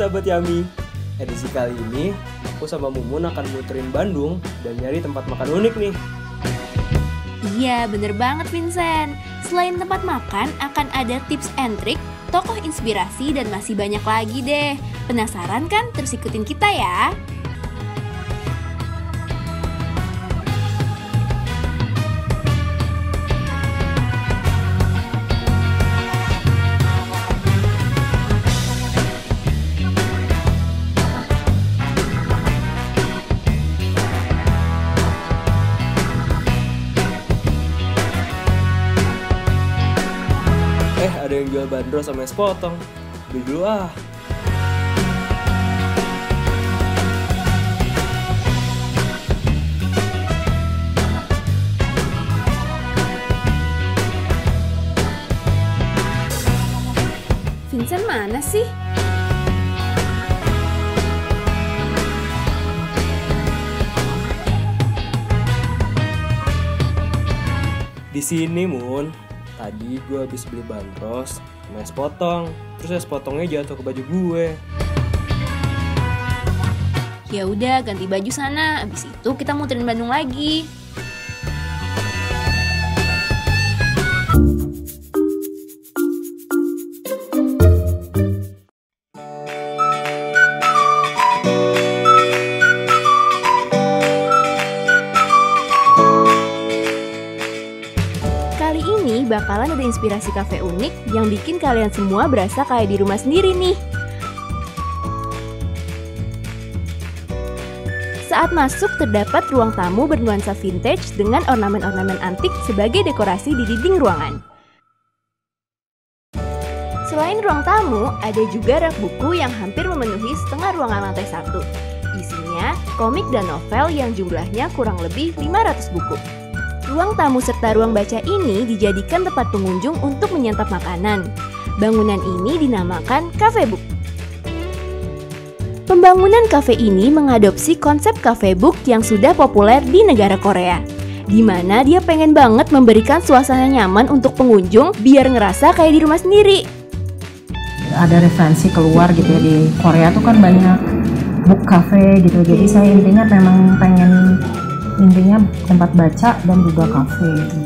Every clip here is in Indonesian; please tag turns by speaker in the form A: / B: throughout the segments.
A: Sahabat Yami Edisi kali ini aku sama Mumun akan muterin Bandung dan nyari tempat makan unik nih
B: Iya, bener banget Vincent. Selain tempat makan, akan ada tips and trick, tokoh inspirasi, dan masih banyak lagi deh. Penasaran kan? Terus ikutin kita ya.
A: Jual bandros sama es potong. Beli dulu ah.
B: Vincent mana sih?
A: Di sini Mun Tadi gue habis beli bandros sama es potong Terus es potongnya jatuh ke baju gue
B: Ya udah, ganti baju sana. Abis itu kita muterin Bandung lagi. Inspirasi kafe unik yang bikin kalian semua berasa kayak di rumah sendiri nih. Saat masuk terdapat ruang tamu bernuansa vintage dengan ornamen-ornamen antik sebagai dekorasi di dinding ruangan. Selain ruang tamu, ada juga rak buku yang hampir memenuhi setengah ruangan lantai satu. Isinya komik dan novel yang jumlahnya kurang lebih 500 buku. Ruang tamu serta ruang baca ini dijadikan tempat pengunjung untuk menyantap makanan. Bangunan ini dinamakan Cafe Book. Pembangunan kafe ini mengadopsi konsep cafe book yang sudah populer di negara Korea. Di mana dia pengen banget memberikan suasana nyaman untuk pengunjung biar ngerasa kayak di rumah sendiri.
C: ada referensi keluar gitu ya di Korea tuh kan banyak book cafe gitu jadi saya intinya memang pengen intinya tempat baca dan juga gitu.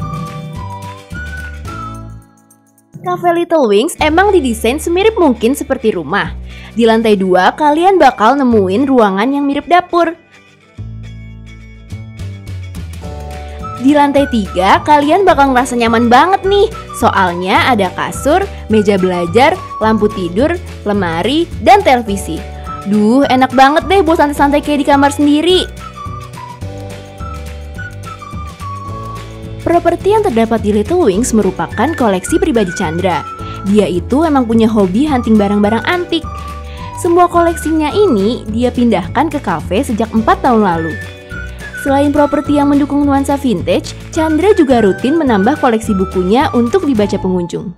B: Cafe Little Wings emang didesain semirip mungkin seperti rumah. Di lantai dua, kalian bakal nemuin ruangan yang mirip dapur. Di lantai tiga, kalian bakal ngerasa nyaman banget nih. Soalnya ada kasur, meja belajar, lampu tidur, lemari, dan televisi. Duh, enak banget deh buat santai-santai kayak di kamar sendiri. Properti yang terdapat di Little Wings merupakan koleksi pribadi Chandra. Dia itu emang punya hobi hunting barang-barang antik. Semua koleksinya ini dia pindahkan ke kafe sejak 4 tahun lalu. Selain properti yang mendukung nuansa vintage, Chandra juga rutin menambah koleksi bukunya untuk dibaca pengunjung.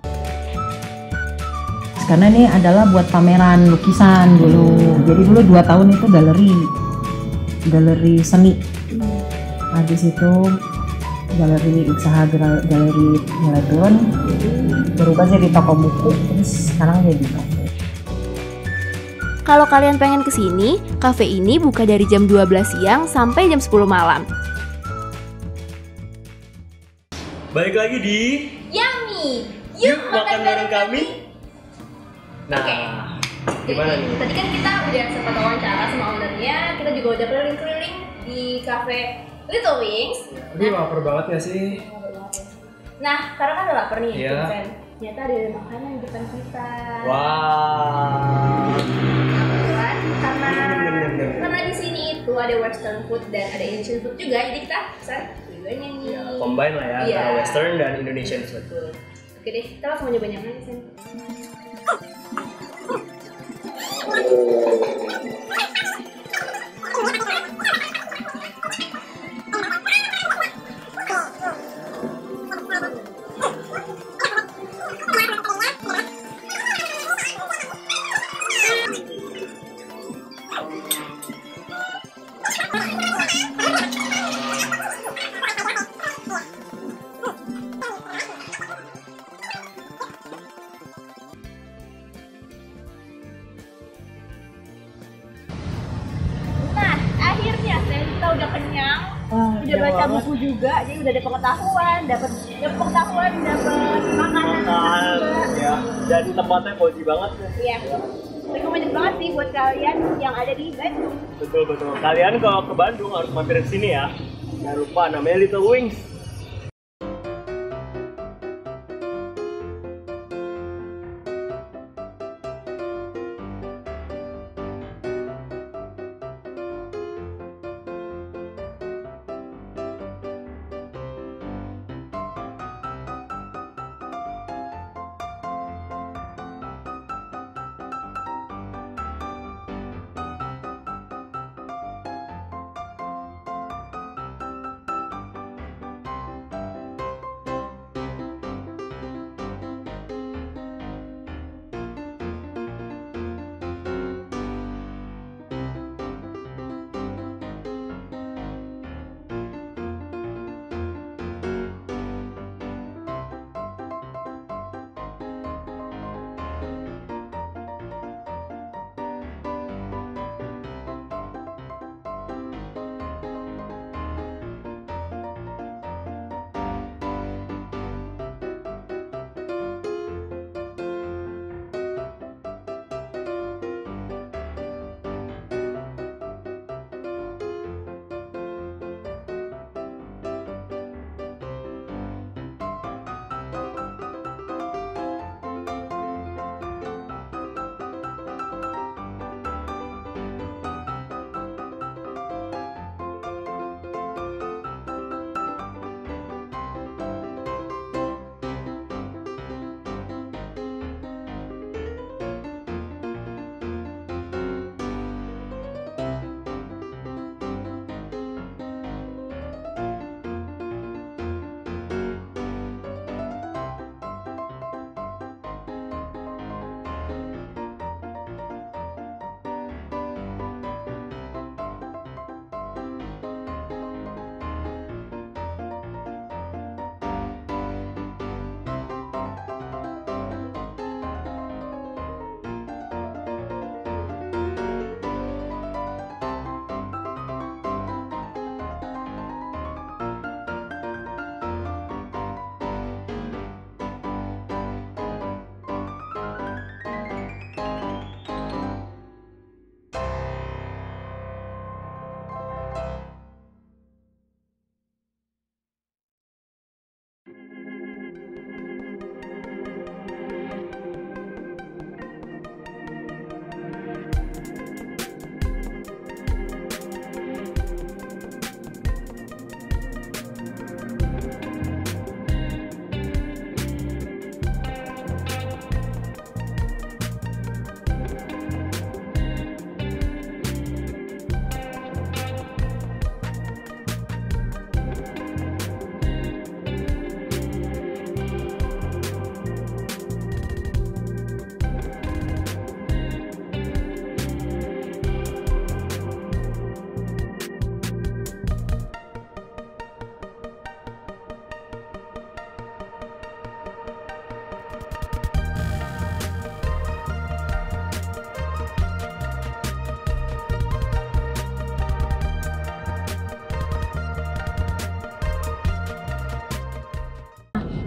C: karena ini adalah buat pameran lukisan dulu jadi dulu dua tahun itu galeri galeri seni di situ galeri usaha gal- galeri turun berubah jadi toko buku terus sekarang jadi kafe
B: Kalau kalian pengen ke sini, kafe ini buka dari jam 12 siang sampai jam 10 malam.
A: Balik lagi di
B: Yummy!
A: Yuk makan bareng kami Nah
B: Oke.
A: Gimana
B: Jadi,
A: nih?
B: Tadi kan kita udah sempat wawancara sama ownernya, kita juga udah keliling-keliling di cafe Little Wings.
A: Aduh lapar banget gak sih?
B: Nah, sekarang kan udah lapar nih,
A: Iya.
B: Vincent. Ternyata ada makanan di depan kita.
A: Wow
B: Kebetulan karena
A: Nyem-nyem-nyem.
B: karena di sini itu ada western food dan ada Asian food juga, jadi kita pesan dua-duanya nih.
A: Ya, combine lah ya
B: Iya.
A: antara western dan Indonesian food
B: Betul. Oke deh, kita langsung nyobain yang mana, Sen?
D: baca buku juga jadi udah ada pengetahuan dapat dapat pengetahuan dapat makanan
A: Makan,
D: juga
A: ya. Dan tempatnya cozy banget ya.
D: iya recommended banget sih buat kalian yang ada di Bandung
A: Betul betul. Kalian kalau ke Bandung harus mampir ke sini ya. Jangan lupa namanya Little Wings.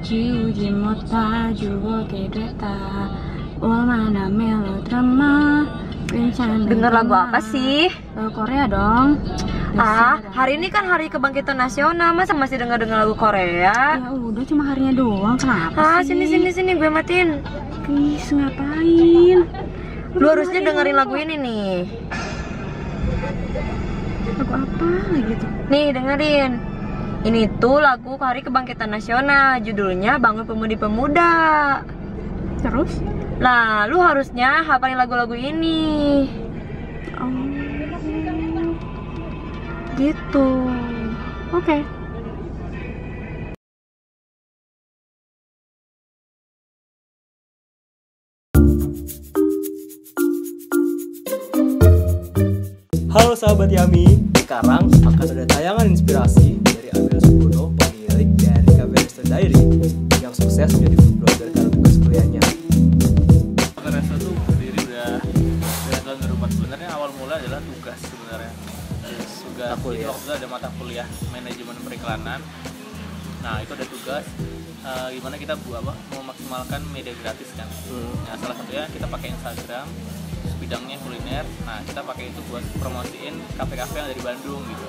E: de morta jugo kebeta mana melodrama
F: Dengar lagu apa sih?
E: Lagu Korea dong
F: Ah, hari ini kan hari kebangkitan nasional, masa masih dengar dengar lagu Korea?
E: Ya udah, cuma harinya doang, kenapa
F: ah,
E: sih?
F: sini sini sini, gue matiin.
E: Please, ngapain?
F: Lu harusnya dengerin lagu ini nih.
E: Lagu apa lagi tuh?
F: Nih, dengerin. Ini tuh lagu Hari Kebangkitan Nasional, judulnya Bangun Pemudi Pemuda.
E: Terus?
F: Lah, lu harusnya hafalin lagu-lagu ini.
E: Oh Gitu Oke
A: Halo sahabat Yami, sekarang akan ada tayangan inspirasi sukses menjadi food blogger karena tugas kuliahnya.
G: Resa tuh berdiri udah dari tahun 2004 sebenarnya awal mula adalah tugas sebenarnya. Tugas
A: kuliah.
G: itu waktu itu ada mata kuliah manajemen periklanan. Iklanan nah itu ada tugas eh, gimana kita buat apa memaksimalkan media gratis kan.
H: Hmm.
G: nah salah satunya kita pakai Instagram bidangnya kuliner. Nah kita pakai itu buat promosiin kafe-kafe yang dari Bandung gitu.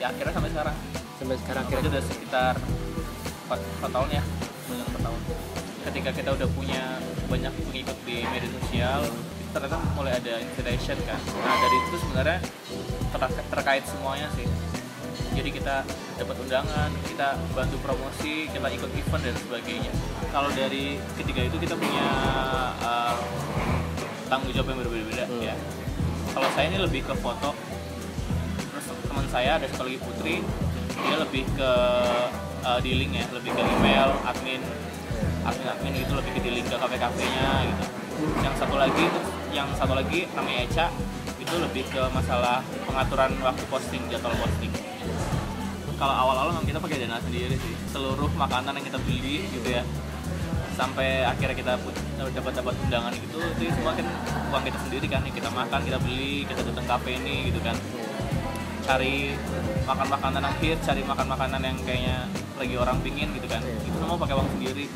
G: Ya akhirnya sampai sekarang.
H: Sampai sekarang
G: akhirnya
H: kira
G: udah sekitar 4, 4 tahun ya. udah 4 tahun ketika kita udah punya banyak pengikut di media sosial ternyata mulai ada inspiration kan. Nah dari itu sebenarnya ter- terkait semuanya sih. Jadi kita dapat undangan kita bantu promosi kita ikut event dan sebagainya. Kalau dari ketiga itu kita punya uh, tanggung jawab yang berbeda-beda
H: Hmm.
G: ya. Kalau saya ini lebih ke foto. Terus teman saya ada satu lagi Putri dia lebih ke uh, dealing ya lebih ke email admin admin admin gitu lebih dealing ke kafe kafenya gitu. Yang satu lagi yang satu lagi namanya Eca itu lebih ke masalah pengaturan waktu posting jadwal posting. Kalau awal-awal memang kita pakai dana sendiri sih. Seluruh makanan yang kita beli gitu ya sampai akhirnya kita dapat dapat undangan gitu itu semua kan uang kita sendiri kan. Kita makan kita beli kita datang kafe ini gitu kan. Cari makan makanan hit cari makan makanan yang kayaknya lagi orang pingin gitu kan. Itu semua pakai uang sendiri.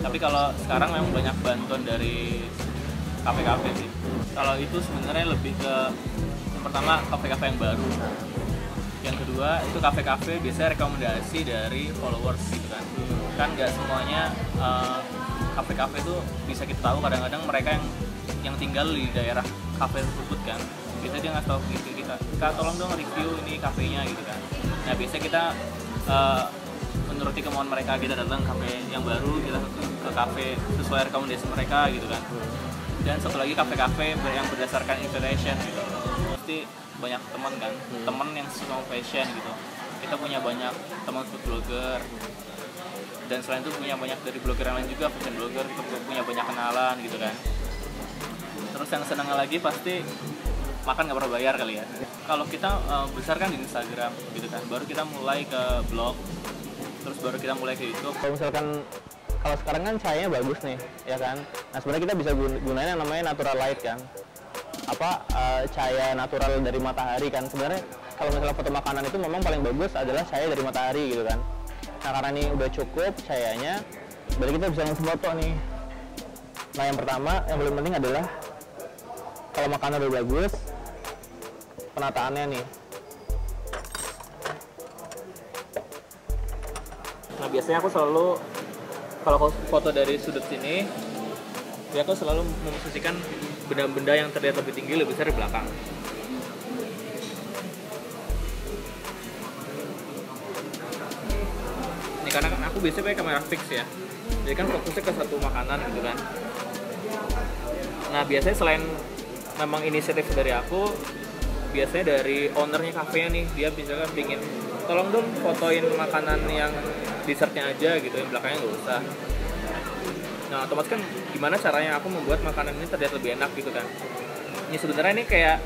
G: Tapi kalau sekarang memang banyak bantuan dari kafe-kafe sih. Kalau itu sebenarnya lebih ke yang pertama kafe-kafe yang baru. Yang kedua itu kafe-kafe biasanya rekomendasi dari followers gitu kan. Kan nggak semuanya eh, kafe-kafe itu bisa kita tahu. Kadang-kadang mereka yang yang tinggal di daerah kafe tersebut kan. Biasanya dia ngasih tahu ke kita kak tolong dong review ini kafenya gitu kan. Nah biasanya kita eh, menuruti kemauan mereka kita datang ke kafe yang baru kita ke kafe sesuai rekomendasi mereka gitu kan. Dan satu lagi kafe-kafe yang berdasarkan inspiration gitu. Pasti banyak teman kan teman yang suka fashion gitu. Kita punya banyak teman food blogger. Dan selain itu punya banyak dari blogger yang lain juga fashion blogger kita pu- punya banyak kenalan gitu kan. Terus yang senang lagi pasti makan nggak pernah bayar kali ya. Kalau kita eh, besar kan di Instagram gitu kan baru kita mulai ke blog terus baru kita mulai ke YouTube
I: kalau misalkan kalau sekarang kan cahayanya bagus nih ya kan? Nah sebenarnya kita bisa gun- gunain yang namanya natural light kan? Apa eh, cahaya natural dari matahari kan? Sebenarnya kalau misalnya foto makanan itu memang paling bagus adalah cahaya dari matahari gitu kan? Nah karena ini udah cukup cahayanya berarti kita bisa langsung foto nih. Nah yang pertama yang paling penting adalah kalau makanan udah bagus penataannya nih
G: biasanya aku selalu kalau foto dari sudut sini, ya aku selalu memposisikan benda-benda yang terlihat lebih tinggi lebih besar di belakang. Ini karena kan aku biasanya pakai kamera fix ya, jadi kan fokusnya ke satu makanan gitu kan. Nah biasanya selain memang inisiatif dari aku, biasanya dari ownernya kafenya nih dia misalkan pingin tolong dong fotoin makanan yang dessertnya aja gitu yang belakangnya nggak usah. Nah otomatis kan gimana caranya aku membuat makanan ini terlihat lebih enak gitu kan? Ini sebenarnya ini kayak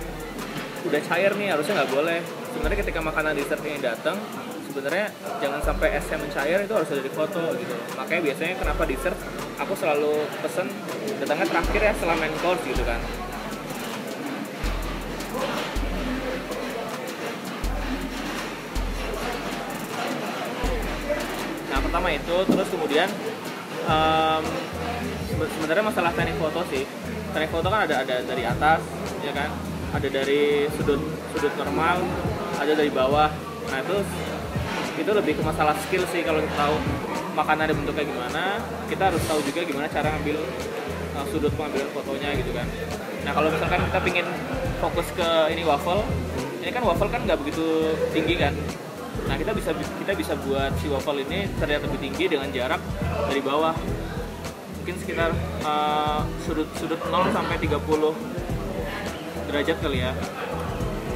G: udah cair nih harusnya nggak boleh. Sebenarnya ketika makanan dessert ini datang sebenarnya jangan sampai esnya mencair itu harus ada di foto gitu. Makanya biasanya kenapa dessert aku selalu pesen datangnya terakhir ya setelah main course gitu kan pertama itu, terus kemudian em, sebe- sebenarnya masalah teknik foto sih. Teknik foto kan ada ada dari atas, ya kan, ada dari sudut sudut normal, ada dari bawah. Nah itu itu lebih ke masalah skill sih kalau kita tahu makanan ada bentuknya gimana, kita harus tahu juga gimana cara ngambil uh, sudut pengambilan fotonya gitu kan. Nah kalau misalkan kita pingin fokus ke ini waffle, ini kan waffle kan nggak begitu tinggi kan, Nah kita bisa kita bisa buat si waffle ini terlihat lebih tinggi dengan jarak dari bawah mungkin sekitar uh, sudut sudut 0 sampai 30 derajat kali ya.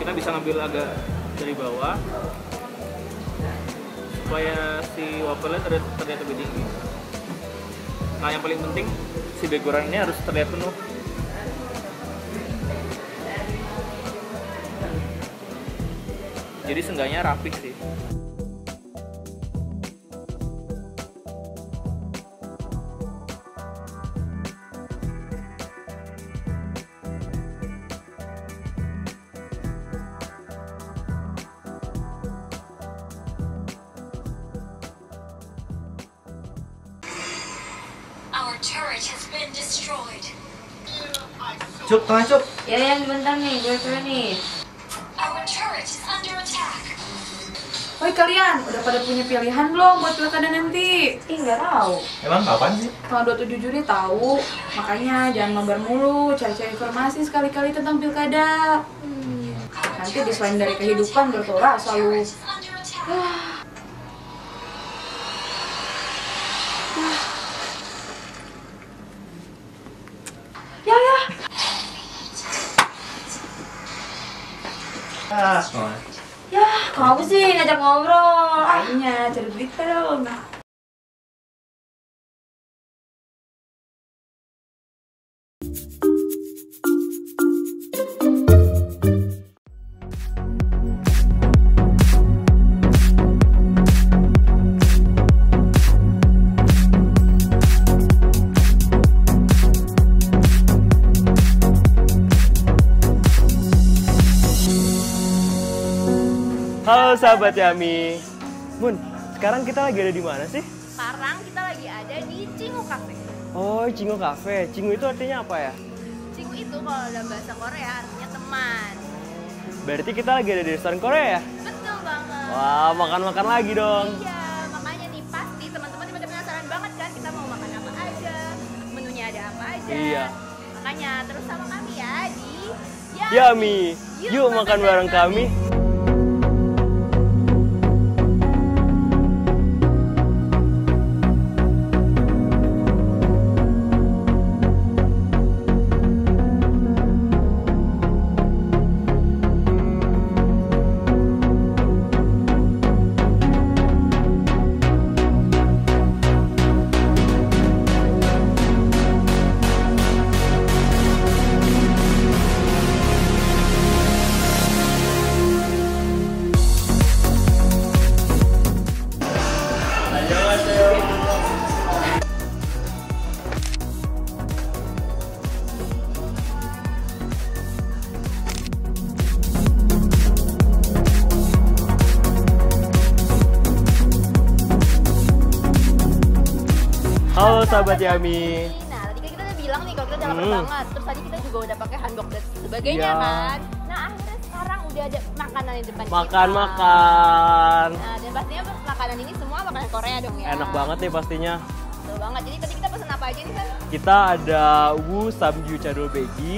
G: Kita bisa ngambil agak dari bawah supaya si waffle terlihat, terlihat lebih tinggi. Nah yang paling penting si background ini harus terlihat penuh. Jadi seenggaknya rapih sih.
H: Cuk, tengah cuk.
F: Ya yang bentar nih, gue turun nih.
J: Our turret is under attack.
E: Woi kalian, udah pada punya pilihan belum buat pilkada nanti?
F: Ih nggak tahu.
H: Emang kapan sih?
E: Tanggal 27 Juni tahu. Makanya jangan mabar mulu, cari-cari informasi sekali-kali tentang pilkada. Nanti di selain dari kehidupan bertora selalu
J: Is under attack.
E: Ya ya.
F: Ya, kamu sih ngajak ngobrol.
E: Kayaknya cari berita dong.
H: Halo sahabat Yami. Mun, sekarang kita lagi ada di mana sih?
K: Sekarang kita lagi ada di Cingu Cafe.
H: Oh, Cingu Cafe. Cingu itu artinya apa ya?
K: Cingu itu kalau dalam bahasa Korea artinya teman.
H: Berarti kita lagi ada di restoran Korea ya?
K: Betul banget.
H: Wah, makan-makan lagi dong.
K: Iya, makanya nih pasti teman-teman pada penasaran banget kan kita mau makan apa aja, menunya ada apa aja.
H: Iya.
K: Makanya terus sama kami ya di
H: Yami, yuk makan bareng kami. Halo Yami.
K: Nah, tadi kan kita udah bilang nih kalau kita udah lapar
H: Hmm.
K: banget. Terus tadi kita juga udah pakai handbook dan sebagainya
H: Iya.
K: kan. Nah, akhirnya sekarang udah ada makanan di depan kita.
H: Makan-makan.
K: Nah, dan pastinya makanan ini semua makanan Korea dong ya.
H: Enak banget nih pastinya.
K: Betul banget. Jadi tadi kita pesen apa aja nih, San?
H: Kita ada Wu Samgyu Chadolbeji,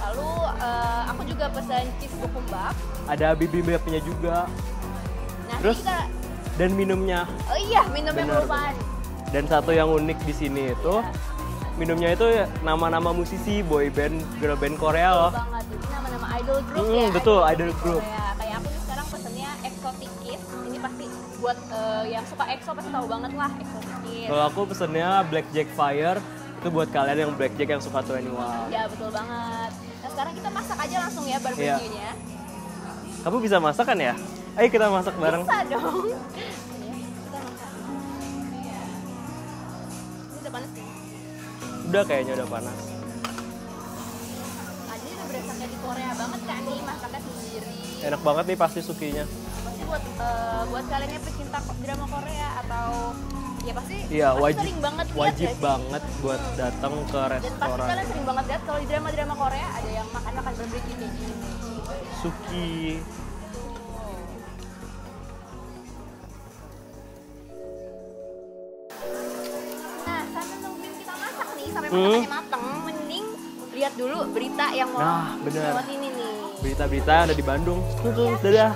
K: Lalu eh, aku juga pesen cheese bokumbap.
H: ada bibimbapnya juga,
K: Nah,
H: Terus?
K: kita
H: dan minumnya.
K: Oh iya, minumnya kelupaan.
H: Dan satu yang unik di sini itu minumnya itu ya nama-nama musisi boy band, girl band Korea loh.
K: Betul banget. Jadi nama-nama idol group
H: Hmm,
K: ya.
H: betul, idol group.
K: Korea. Kayak aku nih sekarang pesennya Exotic Kids. Ini pasti buat eh, yang suka EXO pasti tahu banget lah Exotic Kids.
H: Kalau aku pesennya Blackjack Fire itu buat kalian yang Blackjack yang suka 21.
K: Ya betul banget. Nah sekarang kita masak aja langsung ya barbeque-nya.
H: Kamu bisa masak kan ya? Ayo kita masak bareng.
K: Bisa dong. Udah
H: kayaknya udah panas.
K: Jadi udah berasa kayak di Korea banget kan nih masaknya sendiri.
H: Enak banget nih pasti sukinya.
K: Pasti buat eh, buat kalian yang pecinta drama Korea atau ya pasti
H: Iya,
K: pasti
H: wajib
K: sering banget
H: wajib
K: ya sih?
H: banget buat datang ke
K: Dan pasti
H: restoran
K: kalian sering banget lihat kalau di drama-drama Korea ada yang makan-makan barbeque kayak gini.
H: Suki.
K: Sampai
H: Hmm.
K: masakannya mateng, mending lihat dulu berita yang mau
H: Nah, bener.
K: lewat ini nih.
H: Berita-berita ada di Bandung. Tuh, dadah.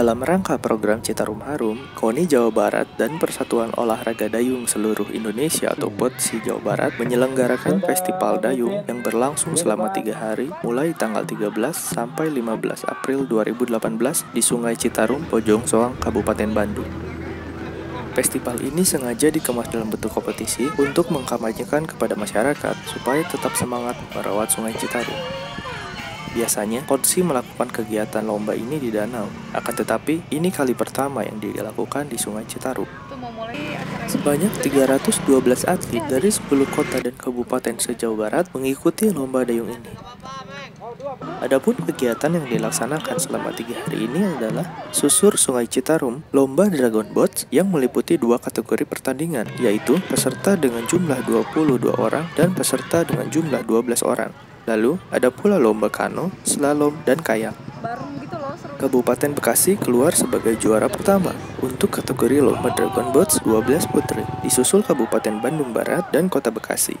L: Dalam rangka program Citarum Harum, KONI Jawa Barat dan Persatuan Olahraga Dayung Seluruh Indonesia atau POTSI Jawa Barat menyelenggarakan Festival Dayung yang berlangsung selama tiga hari mulai tanggal 13 sampai 15 April 2018 di Sungai Citarum, Pojong Soang, Kabupaten Bandung. Festival ini sengaja dikemas dalam bentuk kompetisi untuk mengkampanyekan kepada masyarakat supaya tetap semangat merawat Sungai Citarum. Biasanya, Potsi melakukan kegiatan lomba ini di danau. Akan tetapi, ini kali pertama yang dilakukan di Sungai Citarum. Sebanyak 312 atlet dari 10 kota dan kabupaten se-Jawa Barat mengikuti lomba dayung ini. Adapun kegiatan yang dilaksanakan selama tiga hari ini adalah susur Sungai Citarum, lomba Dragon Boats yang meliputi dua kategori pertandingan, yaitu peserta dengan jumlah 22 orang dan peserta dengan jumlah 12 orang. Lalu ada pula lomba kano, slalom, dan kayak. Kabupaten Bekasi keluar sebagai juara pertama untuk kategori lomba Dragon Boats 12 putri, disusul Kabupaten Bandung Barat dan Kota Bekasi.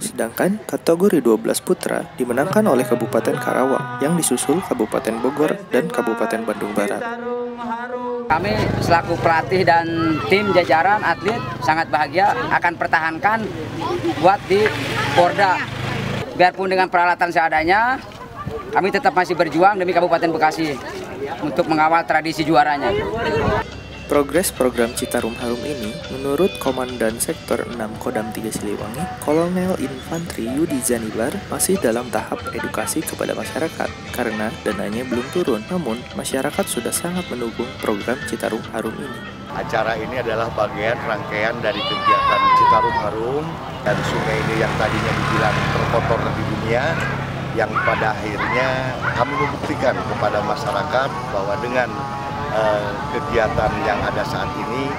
L: Sedangkan kategori 12 putra dimenangkan oleh Kabupaten Karawang yang disusul Kabupaten Bogor dan Kabupaten Bandung Barat.
M: Kami selaku pelatih dan tim jajaran atlet sangat bahagia akan pertahankan buat di Porda. Biarpun dengan peralatan seadanya, kami tetap masih berjuang demi Kabupaten Bekasi untuk mengawal tradisi juaranya.
L: Progres program Citarum Harum ini, menurut Komandan Sektor 6 Kodam 3 Siliwangi, Kolonel Infantri Yudi Zanibar masih dalam tahap edukasi kepada masyarakat karena dananya belum turun. Namun, masyarakat sudah sangat mendukung program Citarum Harum ini.
N: Acara ini adalah bagian rangkaian dari kegiatan Citarum Harum dan sungai ini yang tadinya dibilang terkotor di dunia yang pada akhirnya kami membuktikan kepada masyarakat bahwa dengan uh, kegiatan yang ada saat ini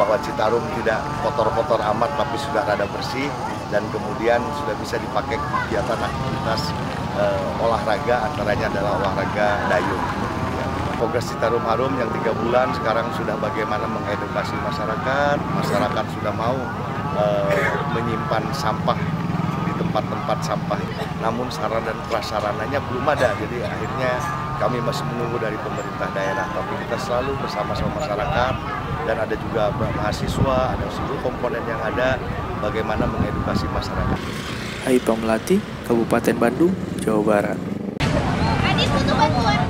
N: bahwa Citarum tidak kotor-kotor amat tapi sudah rada bersih dan kemudian sudah bisa dipakai kegiatan aktivitas uh, olahraga antaranya adalah olahraga dayung. Progres Citarum Harum yang tiga bulan sekarang sudah bagaimana mengedukasi masyarakat, masyarakat sudah mau uh, menyimpan sampah di tempat-tempat sampah. Namun sarana dan prasarananya belum ada, jadi akhirnya kami masih menunggu dari pemerintah daerah, tapi kita selalu bersama-sama masyarakat dan ada juga mahasiswa, ada seluruh komponen yang ada bagaimana mengedukasi masyarakat.
L: Haipam Melati, Kabupaten Bandung, Jawa Barat.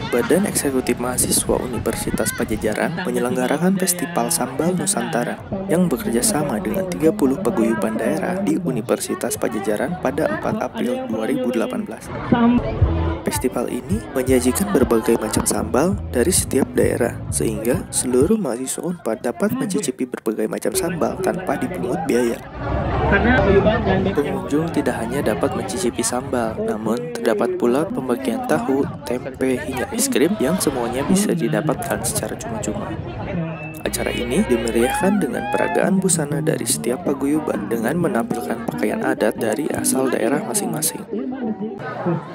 L: Badan Eksekutif Mahasiswa Universitas Pajajaran menyelenggarakan Festival Sambal Nusantara yang bekerja sama dengan 30 paguyuban daerah di Universitas Pajajaran pada 4 April 2018. Festival ini menyajikan berbagai macam sambal dari setiap daerah, sehingga seluruh mahasiswa UNPAD dapat mencicipi berbagai macam sambal tanpa dipungut biaya. Pengunjung tidak hanya dapat mencicipi sambal, namun terdapat pula pembagian tahu, tempe, hingga es krim yang semuanya bisa didapatkan secara cuma-cuma. Acara ini dimeriahkan dengan peragaan busana dari setiap paguyuban dengan menampilkan pakaian adat dari asal daerah masing-masing.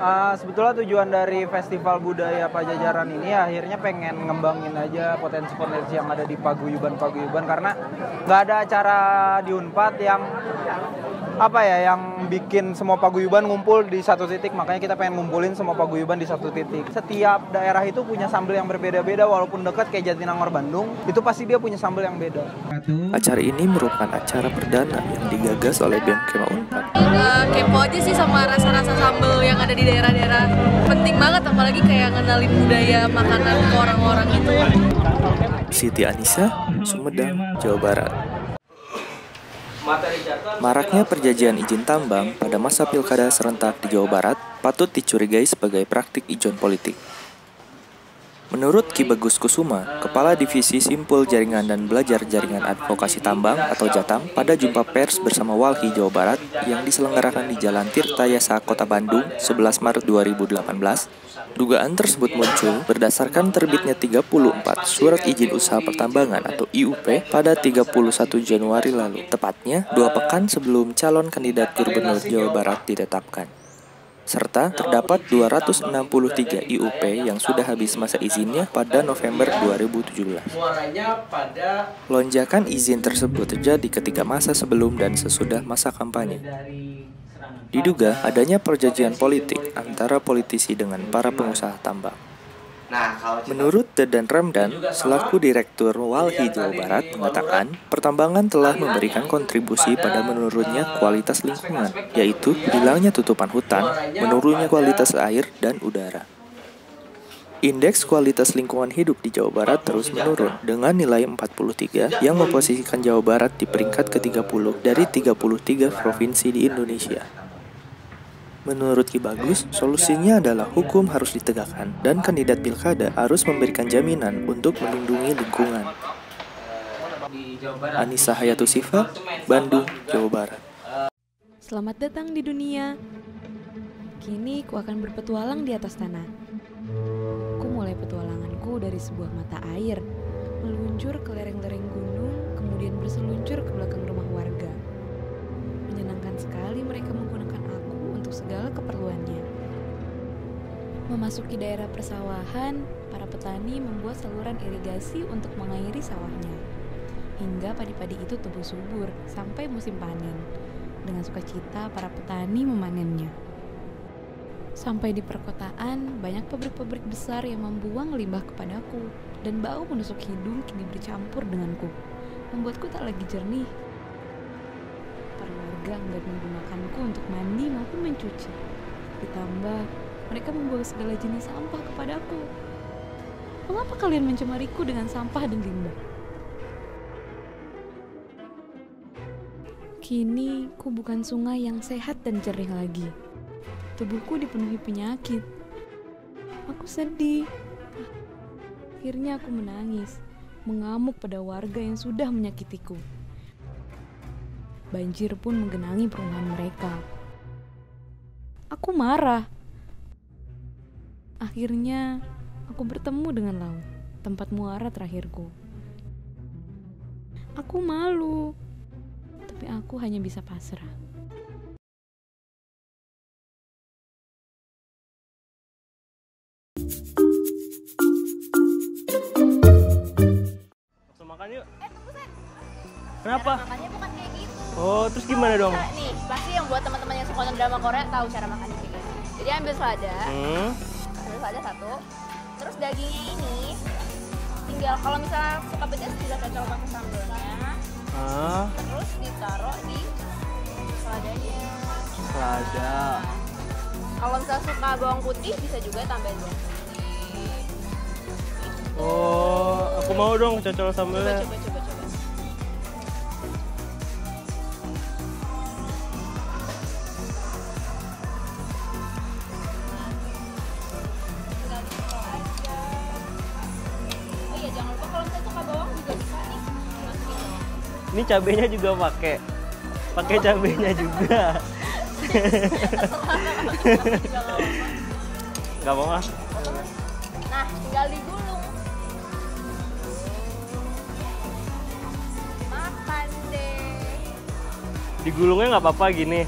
O: Uh, sebetulnya tujuan dari Festival Budaya Pajajaran ini akhirnya pengen ngembangin aja potensi-potensi yang ada di paguyuban-paguyuban karena nggak ada acara di Unpad yang apa ya yang bikin semua paguyuban ngumpul di satu titik. Makanya kita pengen ngumpulin semua paguyuban di satu titik. Setiap daerah itu punya sambal yang berbeda-beda. Walaupun dekat kayak Jatinangor Bandung itu pasti dia punya sambal yang beda.
L: Acara ini merupakan acara perdana yang digagas oleh BEM Kema Unpad.
P: Uh, kepo aja sih sama rasa-rasa sambal yang ada di daerah-daerah. Penting banget apalagi kayak ngenalin budaya makanan ke orang-orang itu.
L: Siti Anissa, Sumedang, Jawa Barat Maraknya perjanjian izin tambang pada masa pilkada serentak di Jawa Barat patut dicurigai sebagai praktik ijon politik. Menurut Ki Bagus Kusuma, Kepala Divisi Simpul Jaringan dan Belajar Jaringan Advokasi Tambang atau Jatam pada jumpa pers bersama Walhi Jawa Barat yang diselenggarakan di Jalan Tirta Yasa, Kota Bandung, 11 Maret 2018, Dugaan tersebut muncul berdasarkan terbitnya 34 surat izin usaha pertambangan atau IUP pada 31 Januari lalu, tepatnya dua pekan sebelum calon kandidat gubernur Jawa Barat ditetapkan. Serta terdapat 263 IUP yang sudah habis masa izinnya pada November 2017. Lonjakan izin tersebut terjadi ketika masa sebelum dan sesudah masa kampanye. Diduga adanya perjanjian politik antara politisi dengan para pengusaha tambang. Menurut Dedan Ramdan, selaku Direktur Walhi Jawa Barat, mengatakan pertambangan telah memberikan kontribusi pada menurunnya kualitas lingkungan, yaitu hilangnya tutupan hutan, menurunnya kualitas air dan udara. Indeks kualitas lingkungan hidup di Jawa Barat terus menurun dengan nilai 43 yang memposisikan Jawa Barat di peringkat ke-30 dari 33 provinsi di Indonesia. Menurut Ki Bagus, solusinya adalah hukum harus ditegakkan dan kandidat pilkada harus memberikan jaminan untuk melindungi lingkungan. Anissa Hayatu Sifa, Bandung, Jawa Barat.
Q: Selamat datang di dunia. Kini ku akan berpetualang di atas tanah. Ku mulai petualanganku dari sebuah mata air, meluncur ke lereng-lereng gunung, kemudian berseluncur ke belakang rumah warga. Menyenangkan sekali mereka menggunakan untuk segala keperluannya. Memasuki daerah persawahan, para petani membuat saluran irigasi untuk mengairi sawahnya. Hingga padi-padi itu tumbuh subur sampai musim panen. Dengan sukacita para petani memanennya. Sampai di perkotaan, banyak pabrik-pabrik besar yang membuang limbah kepadaku dan bau menusuk hidung kini bercampur denganku, membuatku tak lagi jernih. Warga enggan menggunakanku untuk mandi maupun mencuci. Ditambah, mereka membawa segala jenis sampah kepadaku. Mengapa kalian mencemariku dengan sampah dan limbah? Kini, ku bukan sungai yang sehat dan jernih lagi tubuhku dipenuhi penyakit. Aku sedih. Akhirnya aku menangis, mengamuk pada warga yang sudah menyakitiku. Banjir pun menggenangi perumahan mereka. Aku marah. Akhirnya, aku bertemu dengan laut, tempat muara terakhirku. Aku malu, tapi aku hanya bisa pasrah.
H: Langsung makan yuk. Kenapa?
K: Makannya bukan kayak gitu.
H: Oh, terus gimana dong?
K: Nah, nih, pasti yang buat teman-teman yang suka nonton drama Korea tahu cara makannya kayak gini. Jadi ambil selada,
H: Hmm.
K: ambil selada satu. Terus dagingnya ini tinggal kalau misalnya suka pedas bisa cocok pakai sambelnya.
H: Ah,
K: Terus ditaruh di seladanya.
H: selada.
K: Kalau misalnya suka bawang putih bisa juga tambahin bawang putih.
H: Oh, aku mau dong cocol
K: Coba
H: sambelnya.
K: coba coba coba.
H: Ini cabenya juga pakai. Pakai cabenya juga. Gak mau ah.
K: Nah, tinggal digulung. Makan deh.
H: Digulungnya nggak apa-apa gini.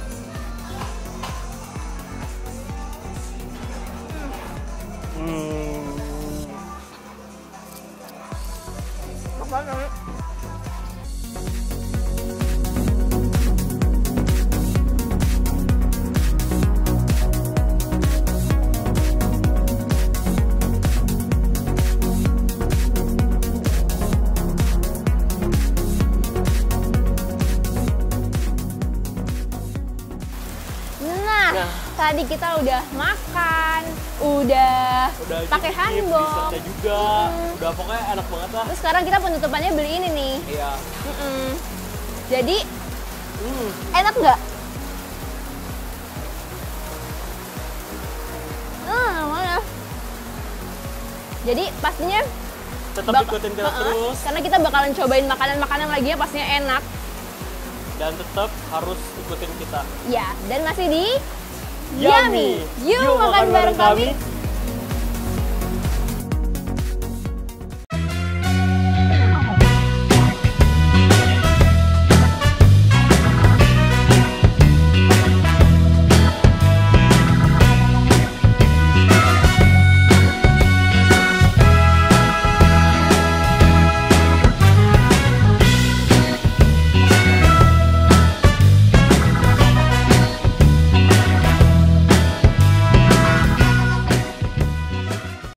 K: Pakai
H: cicip,
K: handball.
H: dessertnya juga. Udah pokoknya enak banget lah.
K: Terus sekarang kita penutupannya beli ini nih.
H: Iya.
K: Mm-mm. Jadi
H: Hmm.
K: enak nggak? Ah, mana? Jadi pastinya
H: Tetap
K: bak-
H: ikutin kita
K: Heeh,
H: terus
K: Karena kita bakalan cobain makanan-makanan lagi yang pastinya enak.
H: dan tetap harus ikutin kita.
K: Ya, dan masih di
H: Yummy.
K: Yummy. Yuk, makan bareng kami